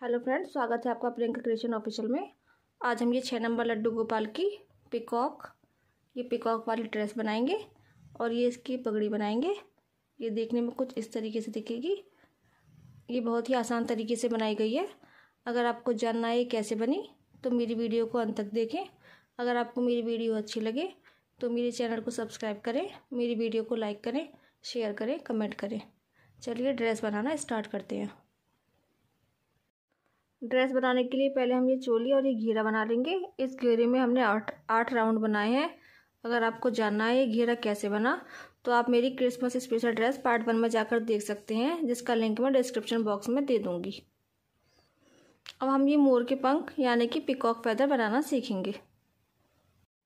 Hello friends, स्वागत है आपका प्रियंका क्रिएशन ऑफिशियल में। आज हम ये छः नंबर लड्डू गोपाल की पिकॉक ये पिकॉक वाली ड्रेस बनाएँगे और ये इसकी पगड़ी बनाएँगे। ये देखने में कुछ इस तरीके से दिखेगी। ये बहुत ही आसान तरीके से बनाई गई है। अगर आपको जानना है कैसे बनी तो मेरी वीडियो को अंत तक देखें। अगर आपको मेरी वीडियो अच्छी लगे तो मेरे चैनल को सब्सक्राइब करें, मेरी वीडियो को लाइक करें, शेयर करें, कमेंट करें। चलिए ड्रेस बनाना स्टार्ट करते हैं। ड्रेस बनाने के लिए पहले हम ये चोली और ये घेरा बना लेंगे। इस घेरे में हमने आठ आठ राउंड बनाए हैं। अगर आपको जानना है ये घेरा कैसे बना तो आप मेरी Christmas special dress part one में जाकर देख सकते हैं, जिसका लिंक मैं डिस्क्रिप्शन बॉक्स में दे दूँगी। अब हम ये मोर के पंख, यानी कि पिकॉक फैदर बनाना सीखेंगे।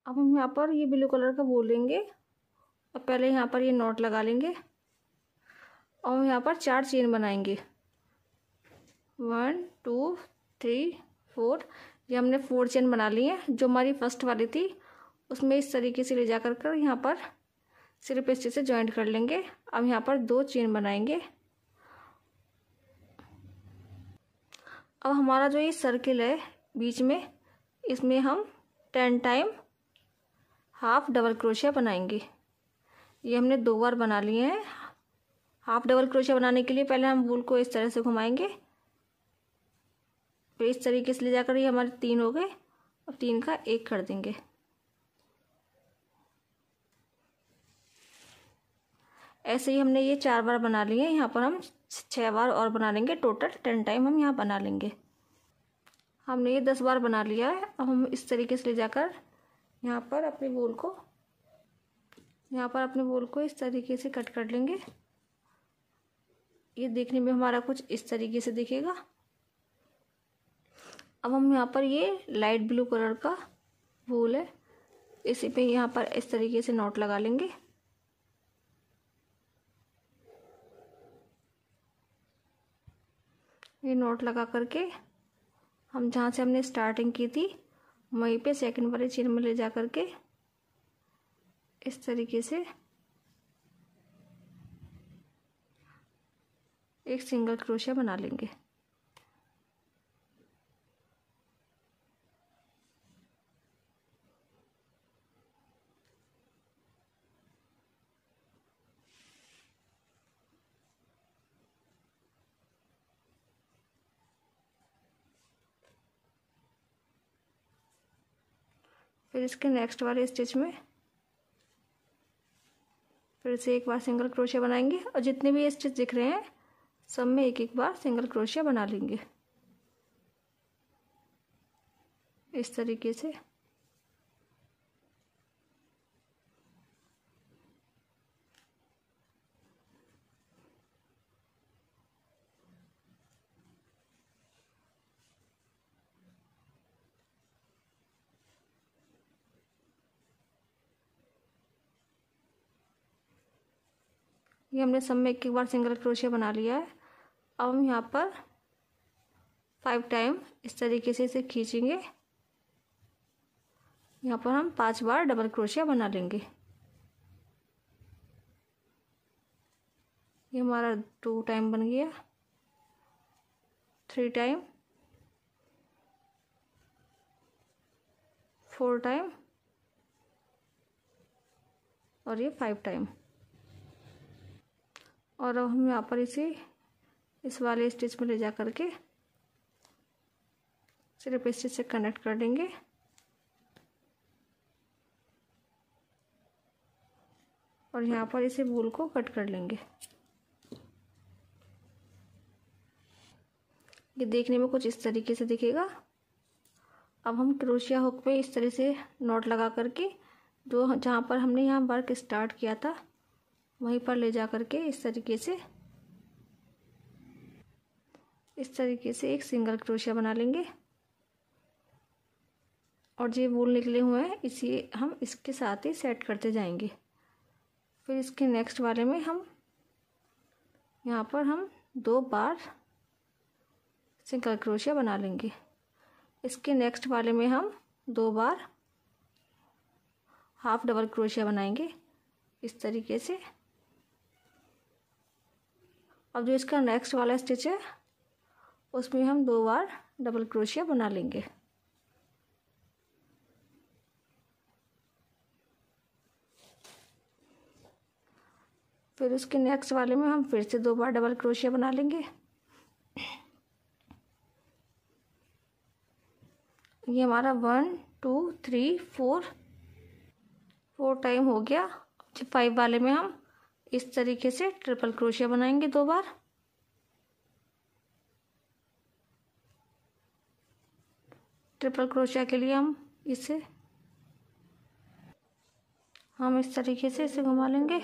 अब हम यहाँ पर ये ब्लू कलर का बोल लेंगे। और पहले यहाँ पर ये नोट लगा लेंगे। और यहाँ पर चार चेन बनाएँगे। One, two, three, four. ये हमने फोर चेन बना ली है, जो हमारी फ़र्स्ट वाली थी। उसमें इस तरीके से ले जा कर कर यहाँ पर सिर्फ़ इस चीज़ से ज्वाइंट कर लेंगे। अब यहाँ पर दो चेन बनाएँगे। अब हमारा जो ये सर्किल है बीच में, इसमें हम ten time half double crochet बनाएँगे। ये हमने दो बार बना लिए हैं। हाफ़ डबल क्रोशिया बनाने के लिए पहले हम वूल को इस तरह से घुमाएँगे। फिर इस तरीके से ले जाकर ये हमारे तीन हो गए। और तीन का एक कर देंगे। ऐसे ही हमने ये चार बार बना लिए यहाँ पर हम छः बार और बना लेंगे। टोटल टेन टाइम हम यहाँ बना लेंगे। हमने ये दस बार बना लिया है। अब हम इस तरीके से ले जाकर यहाँ पर अपने बोल को, यहाँ पर अपने बोल को इस तरीके से कट कर लेंगे। ये देखने में हमारा कुछ इस तरीके से दिखेगा। अब हम यहाँ पर ये लाइट ब्लू कलर का फूल है। इसी पे यहाँ पर इस तरीके से नोट लगा लेंगे। ये नोट लगा करके हम जहाँ से हमने स्टार्टिंग की थी, वहीं पे सेकंड वाले चेन में ले जा करके इस तरीके से एक सिंगल क्रोशिया बना लेंगे। फिर इसके नेक्स्ट वाले स्टिच में फिर से एक बार सिंगल क्रोशिया बनाएँगे और जितने भी स्टिच दिख रहे हैं, सब में एक एक बार सिंगल क्रोशिया बना लेंगे। इस तरीके से। ये हमने सब में एक एक बार सिंगल क्रोशिया बना लिया है। अब हम यहाँ पर फाइव टाइम इस तरीके से इसे खींचेंगे। यहाँ पर हम पाँच बार डबल क्रोशिया बना लेंगे। ये हमारा टू टाइम बन गया। थ्री टाइम फोर टाइम और ये फाइव टाइम और अब हम यहाँ पर इसे, इस वाले स्टिच में ले जा करके सिर्फ़ स्टिच से कनेक्ट कर देंगे। और यहाँ पर इसे बूल को कट कर लेंगे। ये देखने में कुछ इस तरीके से दिखेगा। अब हम क्रोशिया हुक पे इस तरह से नोट लगा करके, जो जहाँ पर हमने यहाँ वर्क स्टार्ट किया था वहीं पर ले जा करके इस तरीके से, इस तरीके से एक सिंगल क्रोशिया बना लेंगे। और जो वूल निकले हुए हैं, इसी हम इसके साथ ही सेट करते जाएँगे। फिर इसके नेक्स्ट वाले में हम, यहाँ पर हम दो बार सिंगल क्रोशिया बना लेंगे। इसके नेक्स्ट वाले में हम दो बार हाफ़ डबल क्रोशिया बनाएँगे। इस तरीके से अब जो इसका नेक्स्ट वाला स्टिच है, उसमें हम दो बार डबल क्रोशिया बना लेंगे। फिर उसके नेक्स्ट वाले में हम फिर से दो बार डबल क्रोशिया बना लेंगे। ये हमारा one two three four four time हो गया। फाइव वाले में हम इस तरीके से ट्रिपल क्रोशिया बनाएँगे दो बार। ट्रिपल क्रोशिया के लिए हम इसे, हम इस तरीके से इसे घुमा लेंगे।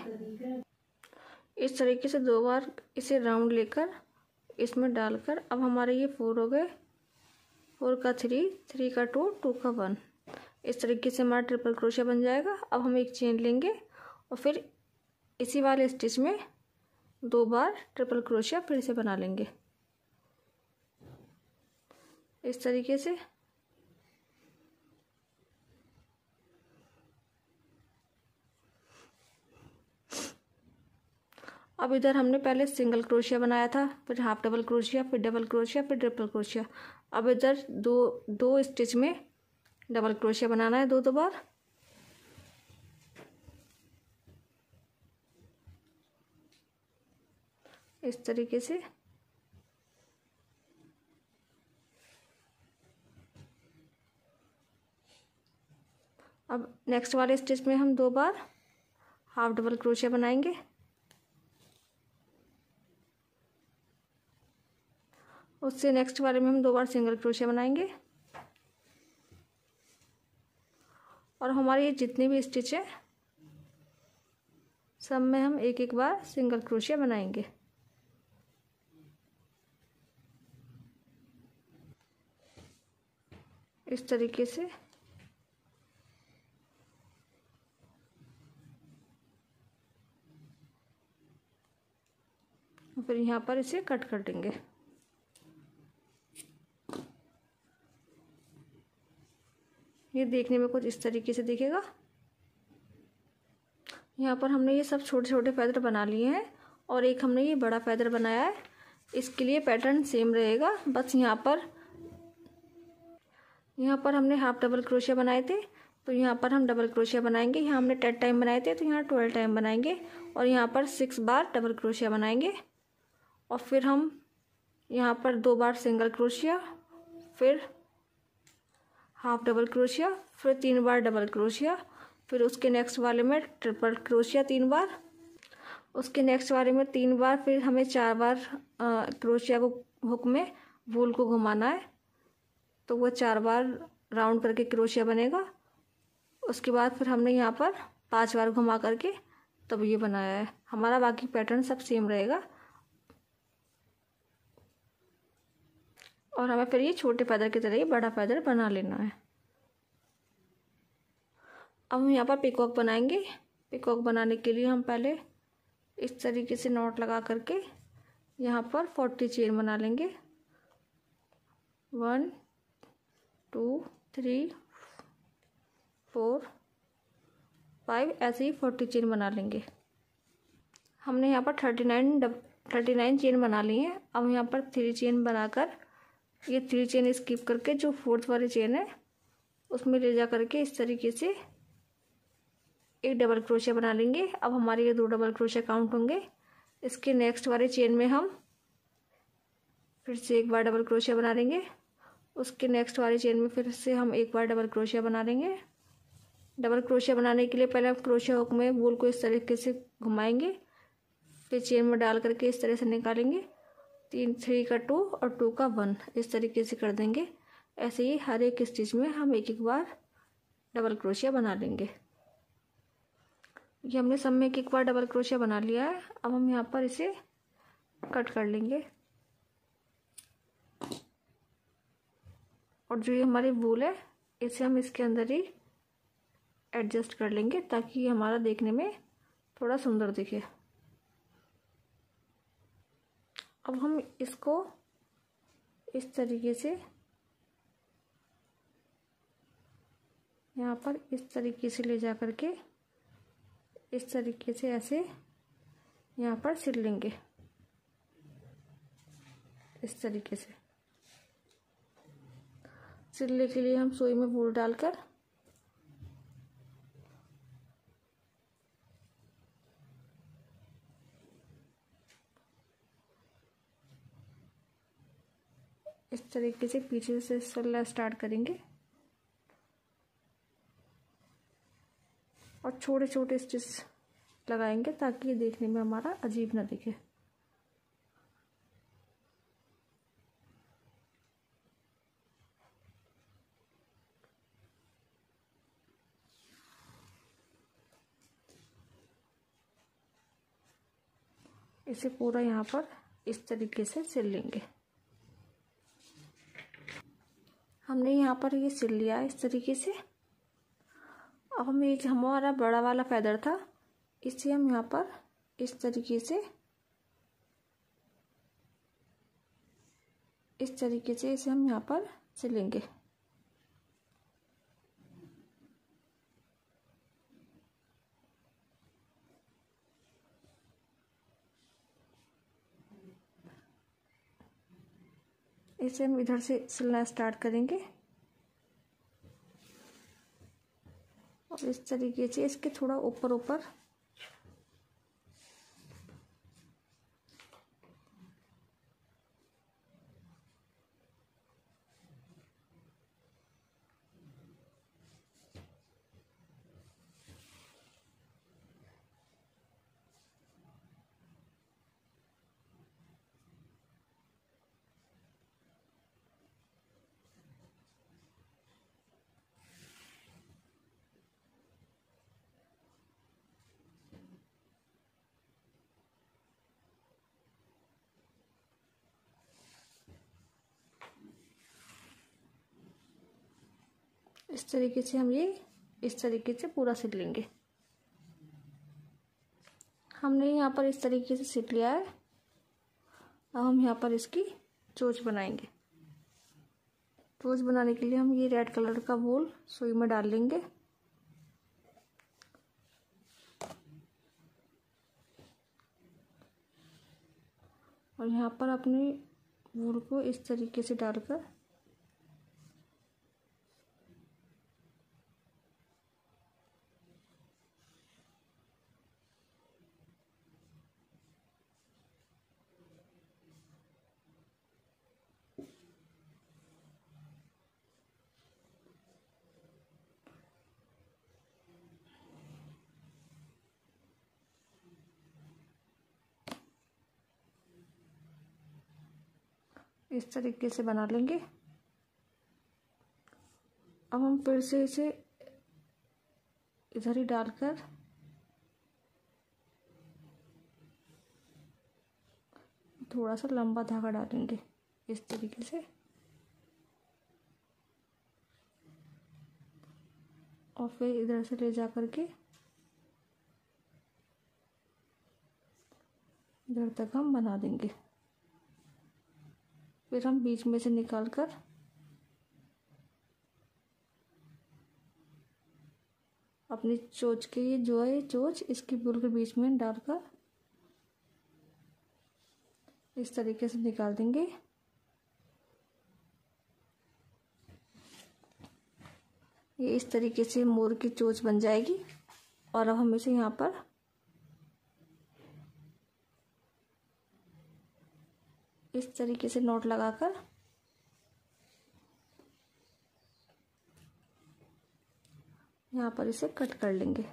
इस तरीके से दो बार इसे राउंड लेकर इसमें डालकर अब हमारे ये फोर हो गए। फोर का थ्री थ्री का टू टू का वन। इस तरीके से हमारा ट्रिपल क्रोशिया बन जाएगा। अब हम एक चेन लेंगे और फिर इसी वाले स्टिच में दो बार ट्रिपल क्रोशिया फिर से बना लेंगे। इस तरीके से। अब इधर हमने पहले सिंगल क्रोशिया बनाया था, फिर हाफ़ डबल क्रोशिया, फिर डबल क्रोशिया, फिर ट्रिपल क्रोशिया। अब इधर दो दो स्टिच में डबल क्रोशिया बनाना है दो दो बार। इस तरीके से। अब नेक्स्ट वाले स्टिच में हम दो बार हाफ़ डबल क्रोशिया बनाएँगे। उससे नेक्स्ट वाले में हम दो बार सिंगल क्रोशिया बनाएँगे। और हमारे ये जितने भी स्टिच है, सब में हम एक एक बार सिंगल क्रोशिया बनाएँगे। इस तरीके से। फिर यहाँ पर इसे कट कर देंगे। ये देखने में कुछ इस तरीके से दिखेगा। यहाँ पर हमने ये सब छोटे छोटे फैदर बना लिए हैं और एक हमने ये बड़ा फैदर बनाया है। इसके लिए पैटर्न सेम रहेगा। बस यहाँ पर यहाँ पर हमने हाफ़ डबल क्रोशिया बनाए थे तो यहाँ पर हम डबल क्रोशिया बनाएँगे। यहाँ हमने टेन टाइम बनाए थे तो यहाँ ट्वेल्व टाइम बनाएँगे और यहाँ पर सिक्स बार डबल क्रोशिया बनाएँगे। और फिर हम यहाँ पर दो बार सिंगल क्रोशिया फिर हाफ़ डबल क्रोशिया फिर तीन बार डबल क्रोशिया फिर उसके नेक्स्ट वाले में ट्रिपल क्रोशिया तीन बार, उसके नेक्स्ट वाले में तीन बार, फिर हमें चार बार क्रोशिया को हुक में वूल को घुमाना है। तो वो चार बार राउंड करके क्रोशिया बनेगा। उसके बाद फिर हमने यहाँ पर पाँच बार घुमा करके तब ये बनाया है। हमारा बाकी पैटर्न सब सेम रहेगा। और हमें फिर ये छोटे पैदल की तरह ही बड़ा पैदल बना लेना है। अब हम यहाँ पर पिकॉक बनाएँगे। पिकॉक बनाने के लिए हम पहले इस तरीके से नॉट लगा करके यहाँ पर फोर्टी चेन बना लेंगे। One two, three, four, five, ऐसे ही फोर्टी चेन बना लेंगे। हमने यहाँ पर थर्टी नाइन डब, थर्टी नाइन चेन बना ली है। अब यहाँ पर थ्री चेन बनाकर ये थ्री चेन स्किप करके जो फोर्थ वाली चेन है, उसमें ले जा करके इस तरीके से एक डबल क्रोशिया बना लेंगे। अब हमारे ये दो डबल क्रोशिया काउंट होंगे। इसके नेक्स्ट वाले चेन में हम फिर से एक बार डबल क्रोशिया बना लेंगे। उसके नेक्स्ट वाले चेन में फिर से हम एक बार डबल क्रोशिया बना लेंगे। डबल क्रोशिया बनाने के लिए पहले हम क्रोशिया हुक में बोल को इस तरीके से घुमाएँगे। फिर चेन में डाल करके इस तरह से निकालेंगे। तीन थ्री का टू और टू का वन इस तरीके से कर देंगे। ऐसे ही हर एक स्टिच में हम एक एक बार डबल क्रोशिया बना लेंगे। ये हमने सब में एक एक बार डबल क्रोशिया बना लिया है। अब हम यहाँ पर इसे कट कर लेंगे। और जो ये हमारी वूल है, इसे हम इसके अंदर ही एडजस्ट कर लेंगे ताकि ये हमारा देखने में थोड़ा सुंदर दिखे। अब हम इसको इस तरीके से, यहाँ पर इस तरीके से ले जा कर के इस तरीके से ऐसे यहाँ पर सिल लेंगे। इस तरीके से। सिलने के लिए हम सुई में वूल डालकर इस तरीके से पीछे से सिलना स्टार्ट करेंगे। और छोटे छोटे स्टिच लगाएँगे ताकि ये देखने में हमारा अजीब ना दिखे। इसे पूरा यहाँ पर इस तरीके से सिल लेंगे। हमने यहाँ पर ये सिल लिया इस तरीके से। अब हम ये हमारा बड़ा वाला फैदर था, इसे हम यहाँ पर इस तरीके से, इस तरीके से इसे हम यहाँ पर सिलेंगे। इसे हम इधर से सिलना स्टार्ट करेंगे। और इस तरीके से इसके थोड़ा ऊपर ऊपर इस तरीके से हम ये, इस तरीके से पूरा सिल लेंगे। हमने यहाँ पर इस तरीके से सिल लिया है। अब हम यहाँ पर इसकी चोच बनाएँगे। चोच बनाने के लिए हम ये रेड कलर का बोल सुई में डाल लेंगे। और यहाँ पर अपने वूल को इस तरीके से डालकर इस तरीके से बना लेंगे। अब हम फिर से इसे इधर ही डालकर थोड़ा सा लंबा धागा डालेंगे इस तरीके से। और फिर इधर से ले जा कर के इधर तक हम बना देंगे। फिर हम बीच में से निकाल कर अपनी चोच के ये जो है, चोच, इसकी बुल के बीच में डालकर इस तरीके से निकाल देंगे। ये इस तरीके से मोर की चोच बन जाएगी और अब हम इसे यहाँ पर इस तरीके से नोट लगाकर। यहाँ पर इसे कट कर लेंगे।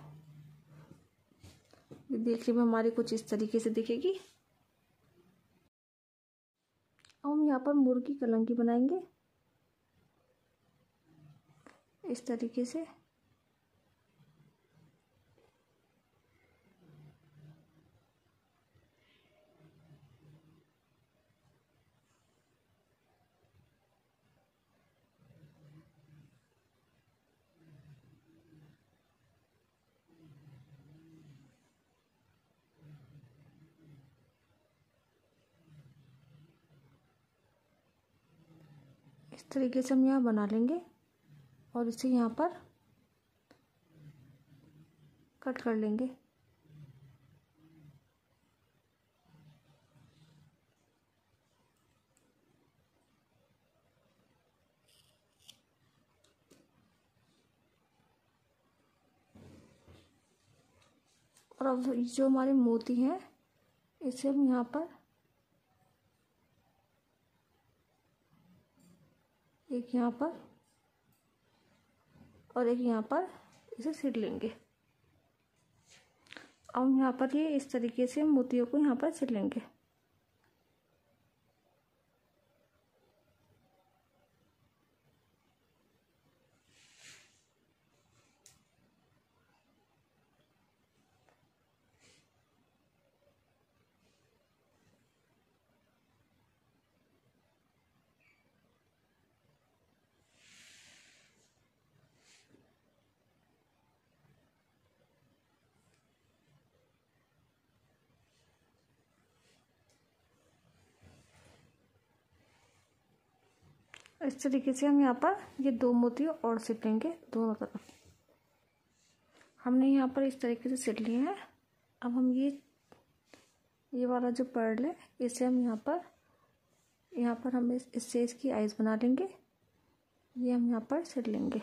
देखने में हमारी कुछ इस तरीके से दिखेगी। अब हम यहाँ पर मुर्गी कलंकी बनाएँगे। इस तरीके से। तरीके से हम यहाँ बना लेंगे और इसे यहाँ पर कट कर लेंगे। और अब जो हमारे मोती हैं, इसे हम यहाँ पर एक यहाँ पर और एक यहाँ पर इसे सिल लेंगे। अब यहाँ पर ये इस तरीके से मोतियों को यहाँ पर सिल इस तरीके से हम यहाँ पर ये दो मोती और सिट लेंगे दोनों तरफ़। हमने यहाँ पर इस तरीके से सिट लिए हैं। अब हम ये ये वाला जो पर्ल है, इसे हम यहाँ पर यहाँ पर हम इस इससे इसकी आइज़ बना लेंगे। ये हम यहाँ पर सिट लेंगे।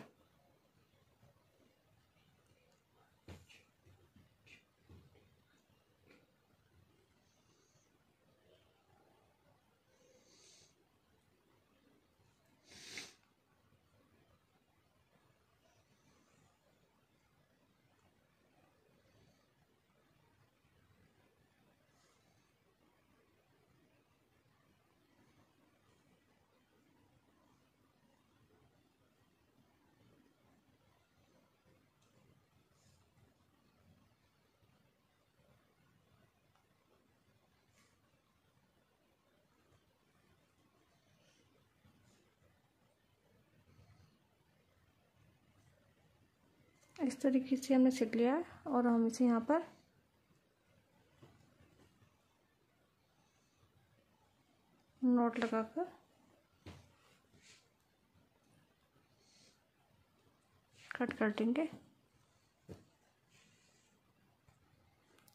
इस तरीके से हमने सीख लिया और हम इसे यहाँ पर नोट लगाकर कट कर देंगे।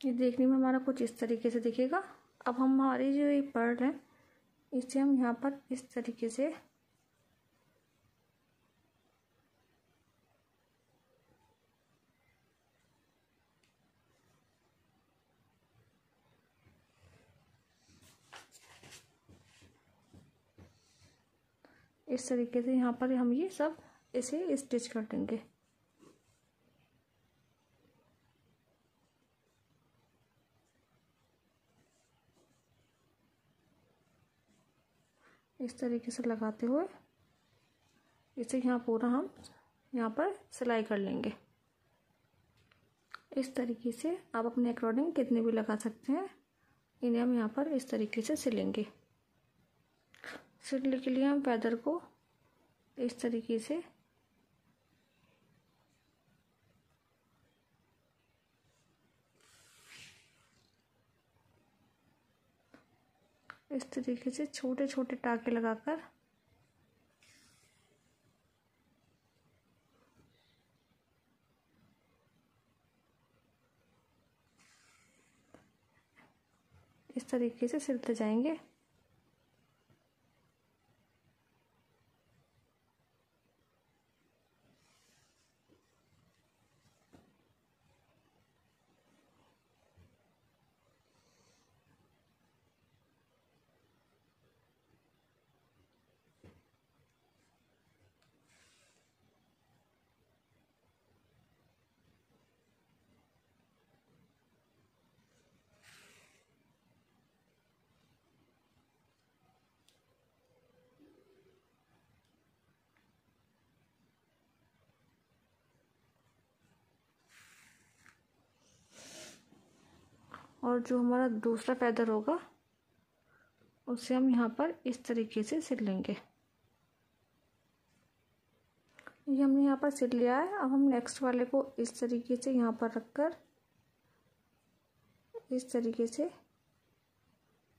ये देखने में हमारा कुछ इस तरीके से दिखेगा। अब हम हमारी जो ये पर्ल है, इसे हम यहाँ पर इस तरीके से इस तरीके से यहाँ पर हम ये सब इसे स्टिच कर देंगे। इस तरीके से लगाते हुए इसे यहाँ पूरा हम यहाँ पर सिलाई कर लेंगे। इस तरीके से आप अपने अकॉर्डिंग कितने भी लगा सकते हैं, इन्हें हम यहाँ पर इस तरीके से सिलेंगे। सिलने के लिए हम पैदर को इस तरीके से। इस तरीके से छोटे छोटे टाके लगाकर इस तरीके से सिलते जाएँगे। और जो हमारा दूसरा पैदर होगा, उसे हम यहाँ पर इस तरीके से सिल लेंगे। ये हमने यहाँ पर सिल लिया है। अब हम नेक्स्ट वाले को इस तरीके से यहाँ पर रखकर, इस तरीके से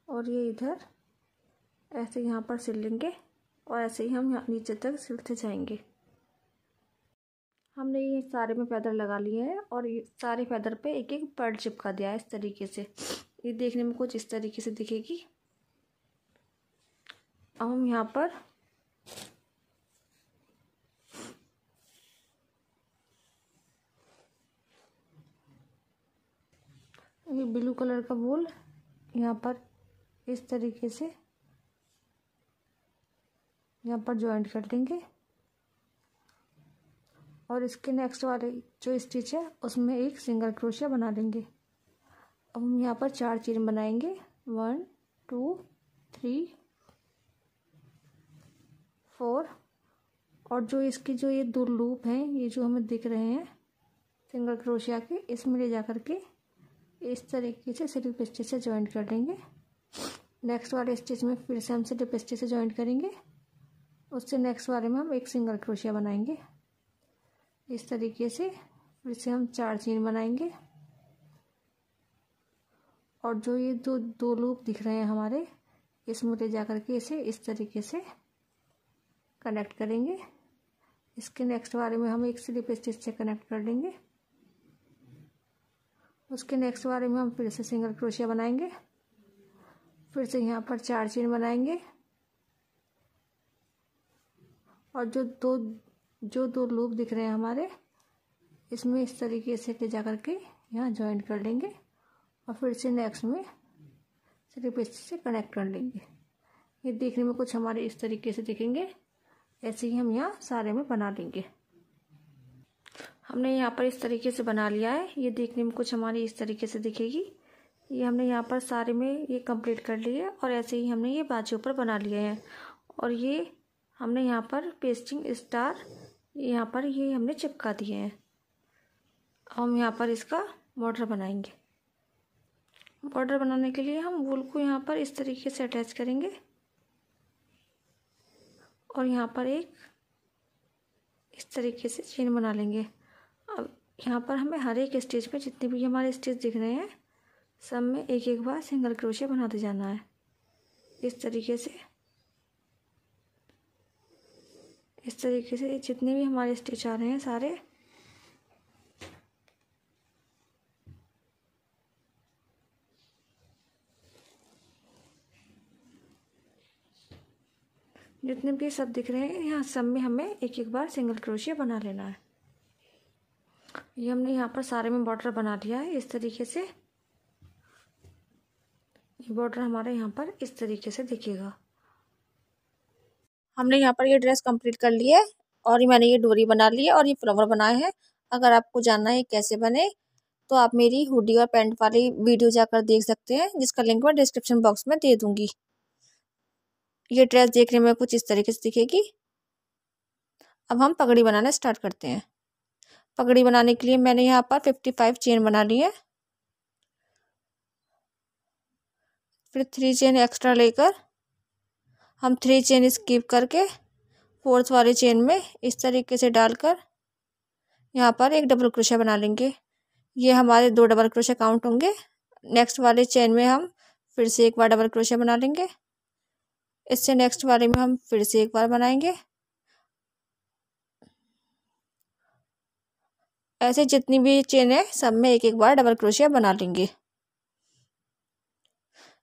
और ये इधर ऐसे यहाँ पर सिल लेंगे और ऐसे ही हम नीचे तक सिलते जाएँगे। हमने ये सारे में पैदल लगा लिए हैं और ये सारे पैदल पे एक एक पर्ल चिपका दिया है इस तरीके से। ये देखने में कुछ इस तरीके से दिखेगी। अब हम यहाँ पर ये ब्लू कलर का वूल यहाँ पर इस तरीके से यहाँ पर ज्वाइंट कर लेंगे और इसके नेक्स्ट वाले जो स्टिच है, उसमें एक सिंगल क्रोशिया बना लेंगे। अब हम यहाँ पर चार चेन बनाएँगे। वन टू थ्री फोर और जो इसकी जो ये दो लूप हैं, ये जो हमें दिख रहे हैं सिंगल क्रोशिया के इसमें ले जा करके इस तरीके से स्लिप स्टिच से ज्वाइंट कर लेंगे। नेक्स्ट वाले स्टिच में फिर से हम स्लिप स्टिच से ज्वाइंट करेंगे। उससे नेक्स्ट वाले में हम एक सिंगल क्रोशिया बनाएँगे। इस तरीके से फिर से हम चार चेन बनाएँगे। और जो ये दो दो लूप दिख रहे हैं हमारे इसमें ले जा करके इसे इस तरीके से कनेक्ट करेंगे। इसके नेक्स्ट वाले में हम एक स्लिप स्टिच से कनेक्ट कर लेंगे। उसके नेक्स्ट वाले में हम फिर से सिंगल क्रोशिया बनाएँगे। फिर से यहाँ पर चार चेन बनाएँगे। और जो दो जो दो लूप दिख रहे हैं हमारे, इसमें इस तरीके से ले जा करके यहाँ ज्वाइंट कर लेंगे और फिर से नेक्स्ट में स्लिप स्टिच से कनेक्ट कर लेंगे। ये देखने में कुछ हमारे इस तरीके से दिखेंगे, ऐसे ही हम यहाँ सारे में बना लेंगे। हमने यहाँ पर इस तरीके से बना लिया है, ये देखने में कुछ हमारी इस तरीके से दिखेगी। ये हमने यहाँ पर सारे में ये कंप्लीट कर लिए और ऐसे ही हमने ये बाजू पर बना लिए हैं। और ये हमने यहाँ पर पेस्टिंग स्टार यहाँ पर ये हमने चिपका दिए हैं। हम यहाँ पर इसका बॉर्डर बनाएँगे। बॉर्डर बनाने के लिए हम वूल को यहाँ पर इस तरीके से अटैच करेंगे। और यहाँ पर एक इस तरीके से चेन बना लेंगे। अब यहाँ पर हमें हर एक स्टेज पे जितने भी हमारे स्टेज दिख रहे हैं, सब में एक एक बार सिंगल क्रोशिया बनाते जाना है। इस तरीके से इस तरीके से जितने भी हमारे स्टिच आ रहे हैं सारे। जितने भी सब दिख रहे हैं, यहाँ सब में हमें एक एक बार सिंगल क्रोशिया बना लेना है। ये हमने यहाँ पर सारे में बॉर्डर बना लिया है इस तरीके से। ये बॉर्डर हमारे यहाँ पर इस तरीके से दिखेगा। हमने यहाँ पर ये ड्रेस कंप्लीट कर ली है और मैंने ये डोरी बना ली है और ये फ्लावर बनाए हैं। अगर आपको जानना है कैसे बने तो आप मेरी हुडी और पैंट वाली वीडियो जाकर देख सकते हैं, जिसका लिंक मैं डिस्क्रिप्शन बॉक्स में दे दूँगी। ये ड्रेस देखने में कुछ इस तरीके से दिखेगी। अब हम पगड़ी बनाना स्टार्ट करते हैं। पगड़ी बनाने के लिए मैंने यहाँ पर फिफ्टी फाइव चेन बना ली है। फिर थ्री चेन एक्स्ट्रा लेकर हम थ्री चेन स्कीप करके फोर्थ वाले चेन में इस तरीके से डालकर यहाँ पर एक डबल क्रोशा बना लेंगे। ये हमारे दो डबल क्रोशा काउंट होंगे। नेक्स्ट वाले चेन में हम फिर से एक बार डबल क्रोशा बना लेंगे। इससे नेक्स्ट वाले में हम फिर से एक बार बनाएँगे। ऐसे जितनी भी चेन है, सब में एक एक बार डबल क्रोशिया बना लेंगे।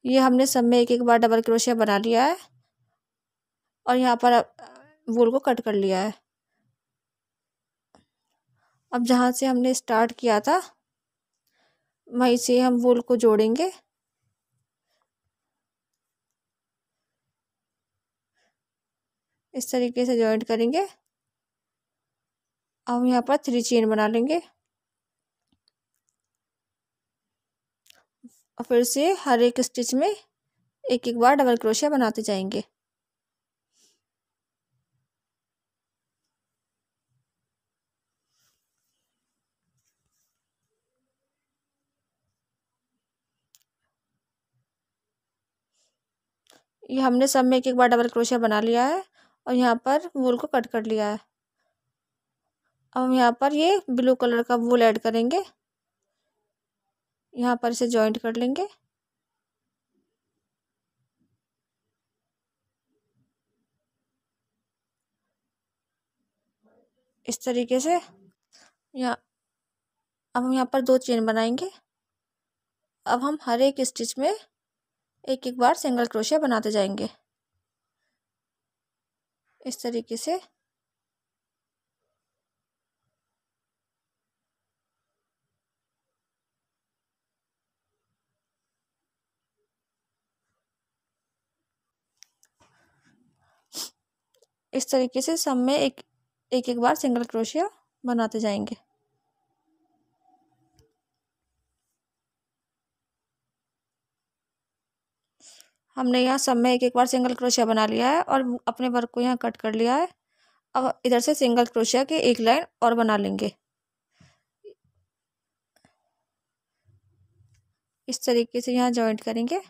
ये हमने सब में एक एक बार डबल क्रोशिया बना लिया है। और यहाँ पर वूल को कट कर लिया है। अब जहाँ से हमने स्टार्ट किया था, वहीं से हम वूल को जोड़ेंगे। इस तरीके से जॉइंट करेंगे। अब यहाँ पर थ्री चेन बना लेंगे। और फिर से हर एक स्टिच में एक एक बार डबल क्रोशिया बनाते जाएँगे। ये हमने सब में एक एक बार डबल क्रोशिया बना लिया है और यहाँ पर वूल को कट कर लिया है। अब हम यहाँ पर ये ब्लू कलर का वूल ऐड करेंगे। यहाँ पर इसे जॉइंट कर लेंगे। इस तरीके से यहाँ, अब हम यहाँ पर दो चेन बनाएँगे। अब हम हर एक स्टिच में एक एक बार सिंगल क्रोशिया बनाते जाएँगे। इस तरीके से। इस तरीके से सब में एक एक एक बार सिंगल क्रोशिया बनाते जाएँगे। हमने यहाँ सब में एक एक बार सिंगल क्रोशिया बना लिया है और अपने वर्क को यहाँ कट कर लिया है। अब इधर से सिंगल क्रोशिया के एक लाइन और बना लेंगे। इस तरीके से यहाँ ज्वाइंट करेंगे।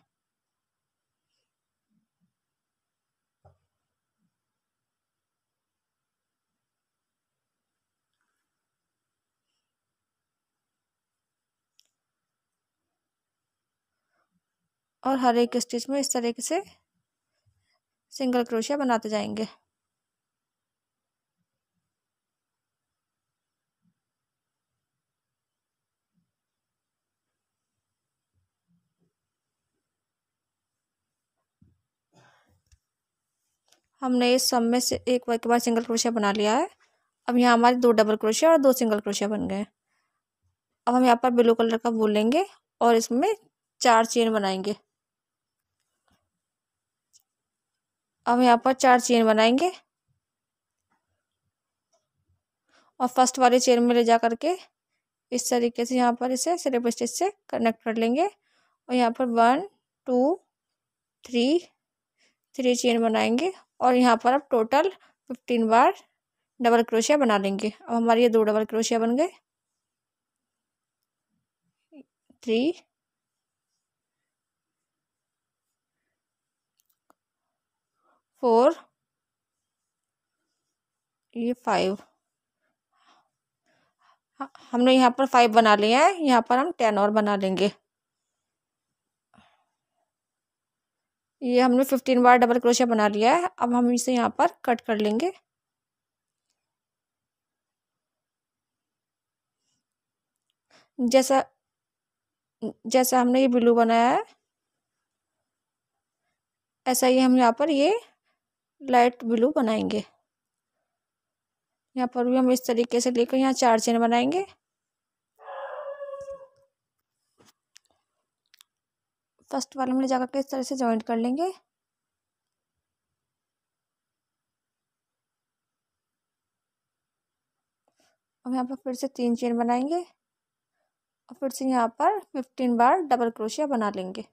और हर एक स्टिच में इस तरीके से सिंगल क्रोशिया बनाते जाएँगे। हमने इस सब में से एक बार के बाद सिंगल क्रोशिया बना लिया है। अब यहाँ हमारे दो डबल क्रोशिया और दो सिंगल क्रोशिया बन गए। अब हम यहाँ पर ब्लू कलर का वूल लेंगे और इसमें चार चेन बनाएँगे। अब यहाँ पर चार चेन बनाएँगे। और फ़र्स्ट वाली चेन में ले जा करके इस तरीके से यहाँ पर इसे स्लिप स्टिच से कनेक्ट कर लेंगे। और यहाँ पर one two three three chain बनाएँगे। और यहाँ पर अब टोटल फिफ्टीन बार डबल क्रोशिया बना लेंगे। अब हमारे ये दो डबल क्रोशिया बन गए। थ्री फोर, ये फाइव। हमने यहाँ पर फाइव बना लिया है, यहाँ पर हम टेन और बना लेंगे। ये हमने फिफ्टीन बार डबल क्रोशिया बना लिया है, अब हम इसे यहाँ पर कट कर लेंगे। जैसा जैसा हमने ये ब्लू बनाया है, ऐसा ही हम यहाँ पर ये लाइट ब्लू बनाएँगे। यहाँ पर भी हम इस तरीके से लेकर यहाँ चार चेन बनाएँगे। फ़र्स्ट वाले में जाकर के इस तरह से जॉइंट कर लेंगे। अब यहाँ पर फिर से तीन चेन बनाएँगे। और फिर से यहाँ पर फिफ्टीन बार डबल क्रोशिया बना लेंगे।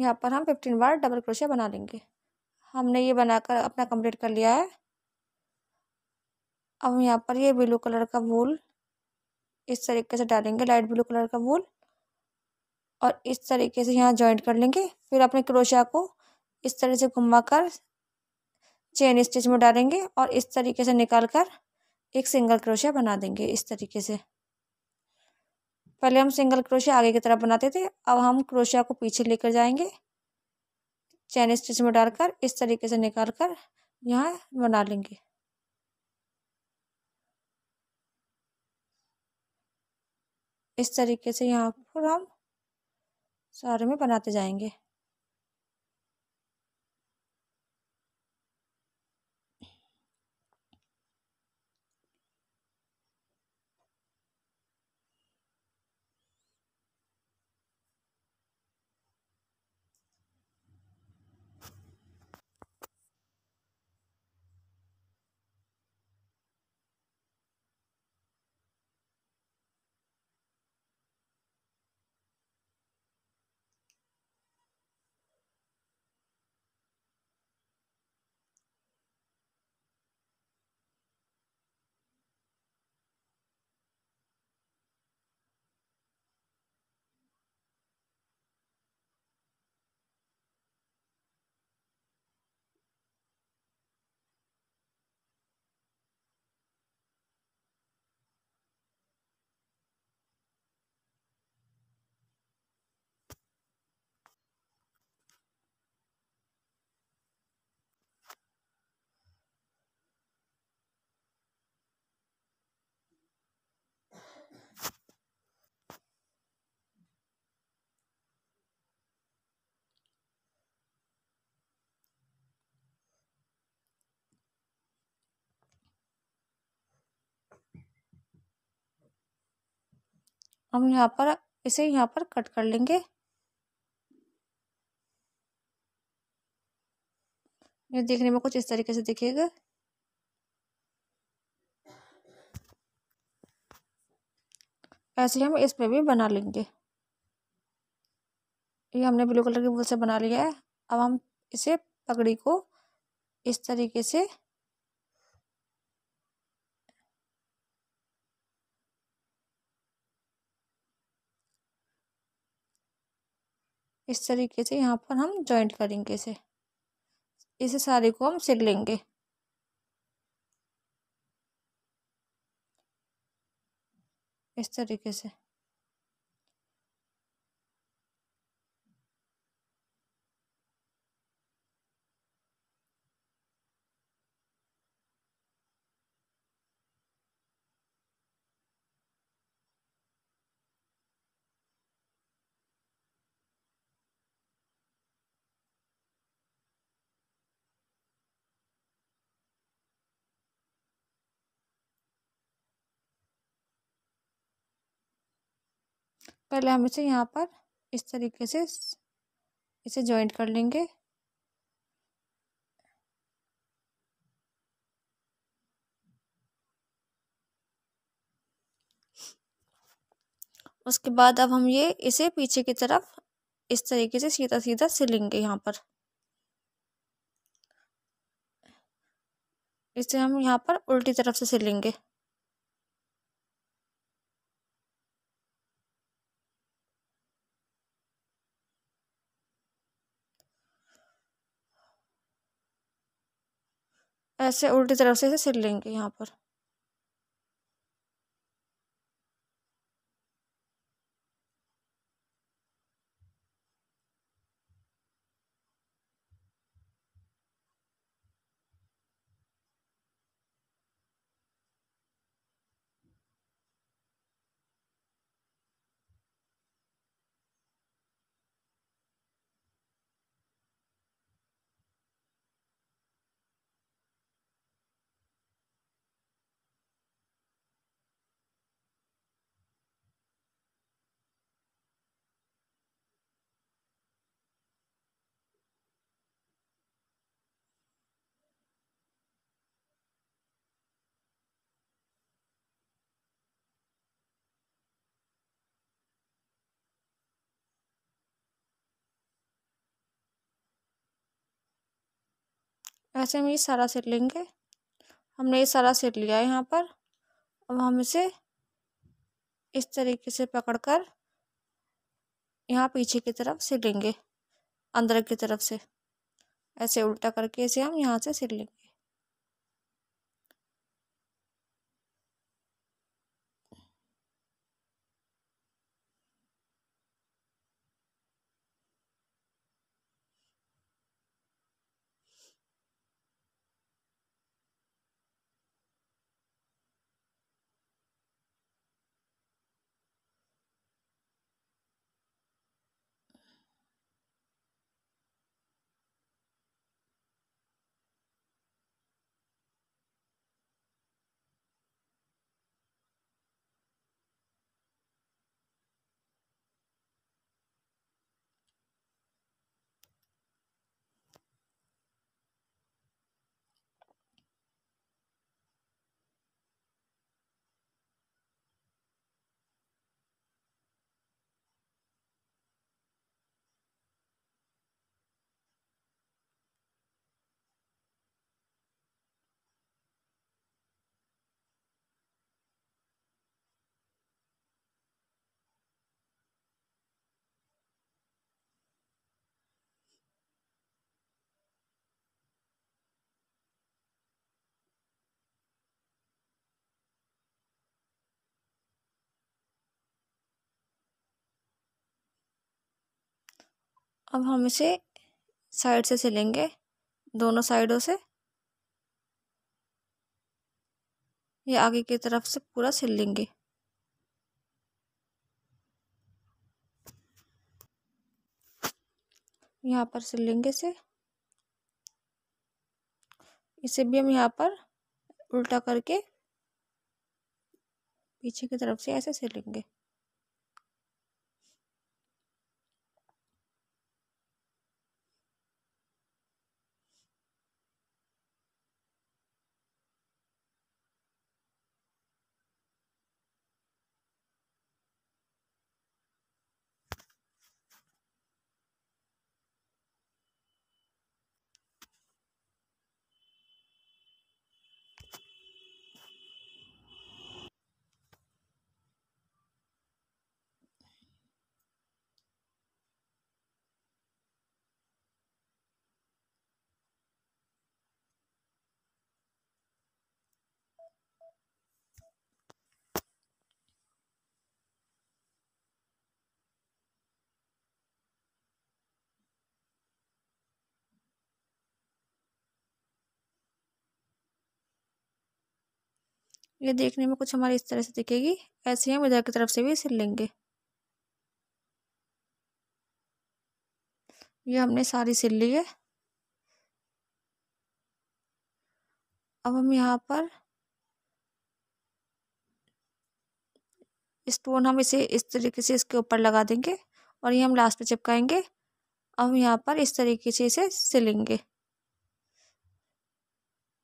यहाँ पर हम फिफ्टीन बार डबल क्रोशिया बना लेंगे। हमने ये बनाकर अपना कंप्लीट कर लिया है। अब यहाँ पर ये ब्लू कलर का वूल इस तरीके से डालेंगे लाइट ब्लू कलर का वूल और इस तरीके से यहाँ जॉइंट कर लेंगे। फिर अपने क्रोशिया को इस तरह से घुमा कर चेन स्टिच में डालेंगे और इस तरीके से निकाल कर एक सिंगल क्रोशिया बना देंगे इस तरीके से। पहले हम सिंगल क्रोशिया आगे की तरफ़ बनाते थे, अब हम क्रोशिया को पीछे लेकर जाएँगे। चैन स्टिच में डालकर, इस तरीके से निकाल कर यहाँ बना लेंगे। इस तरीके से यहाँ पर हम सारे में बनाते जाएँगे। हम यहाँ पर, इसे यहाँ पर कट कर लेंगे। ये देखने में कुछ इस तरीके से दिखेगा। ऐसे हम इसमें भी बना लेंगे। ये हमने ब्लू कलर की फूल से बना लिया है। अब हम इसे पगड़ी को इस तरीके से इस तरीके से यहाँ पर हम जॉइंट करेंगे इसे। इसे सारे को हम सिल लेंगे। इस तरीके से। पहले हम इसे यहाँ पर इस तरीके से इसे जॉइंट कर लेंगे। उसके बाद अब हम ये, इसे पीछे की तरफ़ इस तरीके से सीधा सीधा सिलेंगे यहाँ पर। इसे हम यहाँ पर उल्टी तरफ़ से सिलेंगे। ऐसे उल्टी तरफ़ से इसे सिल लेंगे यहाँ पर। ऐसे हम ये सारा सेट लेंगे। हमने ये सारा सेट लिया यहाँ पर। अब हम इसे इस तरीके से पकड़कर यहाँ पीछे की तरफ़ सिलेंगे, अंदर की तरफ़ से। ऐसे उल्टा करके इसे हम यहाँ से सिल लेंगे। अब हम इसे साइड से सिलेंगे, दोनों साइडों से। ये आगे की तरफ़ से पूरा सिल लेंगे। यहाँ पर सिल लेंगे इसे। इसे भी हम यहाँ पर उल्टा करके पीछे की तरफ़ से ऐसे सिलेंगे। ये देखने में कुछ हमारी इस तरह से दिखेगी। ऐसे ही हम इधर की तरफ़ से भी सिल लेंगे। ये हमने सारी सिल ली है। अब हम यहाँ पर स्टोन हम इसे इस तरीके से इसके ऊपर लगा देंगे और ये हम लास्ट में चिपकाएँगे। अब हम यहाँ पर इस तरीके से इसे सिलेंगे।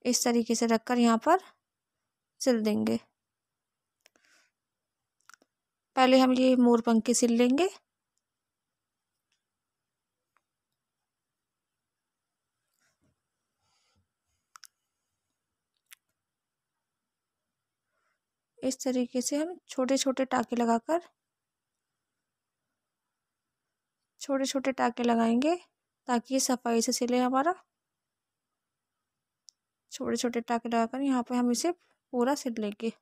इस तरीके से रखकर यहाँ पर सिल देंगे। पहले हम ये मोर पंखी सिल लेंगे। इस तरीके से हम छोटे छोटे टाके लगाकर छोटे छोटे टाके लगाएँगे ताकि ये सफ़ाई से सिले हमारा। छोटे छोटे टाके लगाकर यहाँ पे हम इसे पूरा सिल लेके।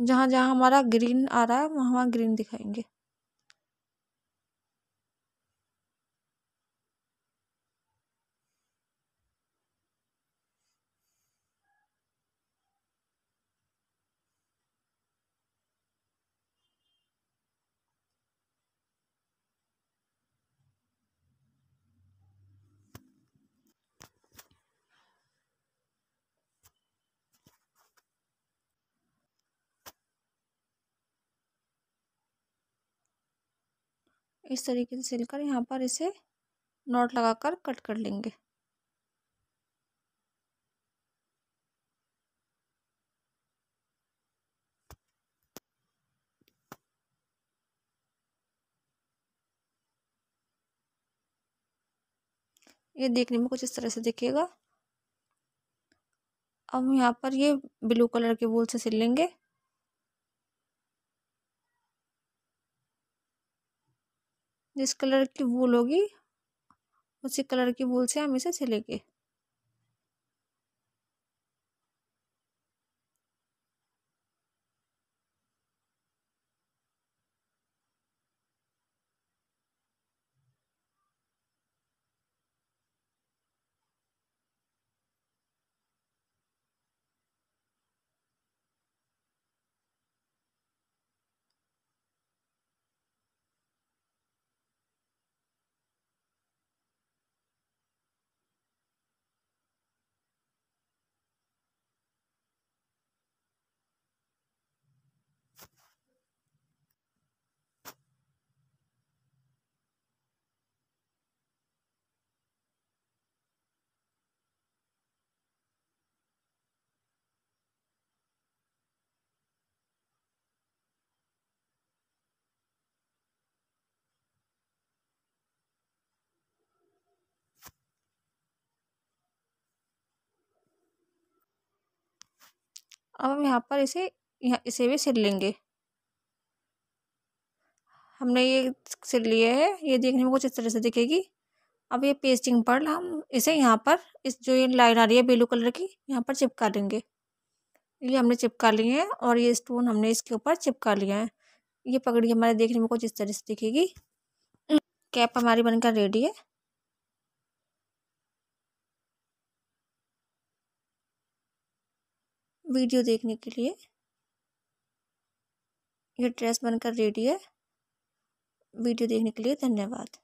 जहाँ जहाँ हमारा ग्रीन आ रहा है वहाँ वहाँ ग्रीन दिखाएँगे। इस तरीके से सिलकर यहाँ पर इसे नॉट लगाकर कट कर लेंगे। ये देखने में कुछ इस तरह से दिखेगा। अब यहाँ पर ये ब्लू कलर के वूल से सिल लेंगे। जिस कलर की वूल होगी उसी कलर की वूल से हम इसे सिलेंगे। अब हम यहाँ पर इसे, यहाँ, इसे भी सिल लेंगे। हमने ये सिल लिया है, ये देखने में कुछ इस तरह से दिखेगी। अब ये पेस्टिंग पर्ल हम इसे यहाँ पर, इस जो ये लाइन आ रही है ब्लू कलर की, यहाँ पर चिपका लेंगे। ये हमने चिपका लिए हैं और ये स्टोन हमने इसके ऊपर चिपका लिया है। ये पगड़ी हमारे देखने में कुछ इस तरह से दिखेगी। कैप हमारी बनकर रेडी है। वीडियो देखने के लिए। ये ड्रेस बनकर रेडी है। वीडियो देखने के लिए धन्यवाद।